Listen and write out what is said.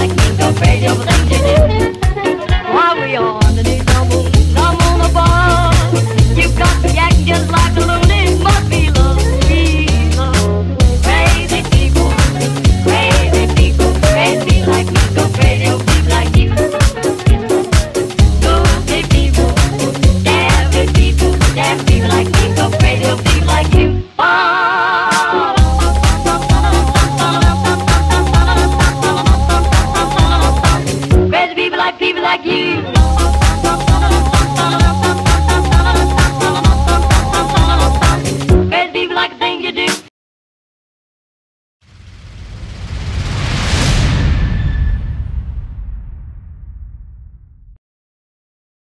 like Mundo Radio.